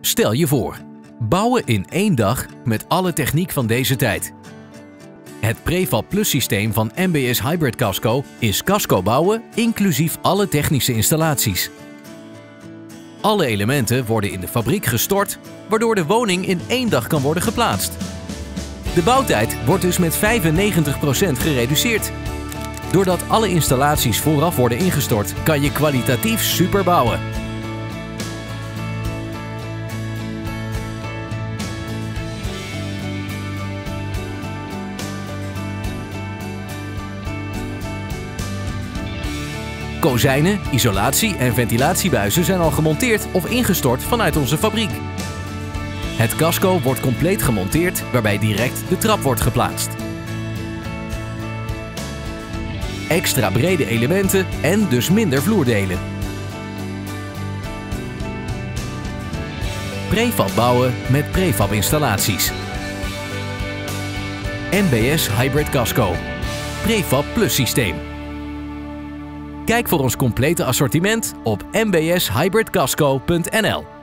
Stel je voor, bouwen in één dag met alle techniek van deze tijd. Het Prefab Plus systeem van MBS Hybrid Casco is casco bouwen inclusief alle technische installaties. Alle elementen worden in de fabriek gestort, waardoor de woning in één dag kan worden geplaatst. De bouwtijd wordt dus met 95% gereduceerd. Doordat alle installaties vooraf worden ingestort, kan je kwalitatief super bouwen. Kozijnen, isolatie en ventilatiebuizen zijn al gemonteerd of ingestort vanuit onze fabriek. Het casco wordt compleet gemonteerd waarbij direct de trap wordt geplaatst. Extra brede elementen en dus minder vloerdelen. Prefab bouwen met prefab installaties. NBS Hybrid Casco. Prefab Plus systeem. Kijk voor ons complete assortiment op mbshybridcasco.nl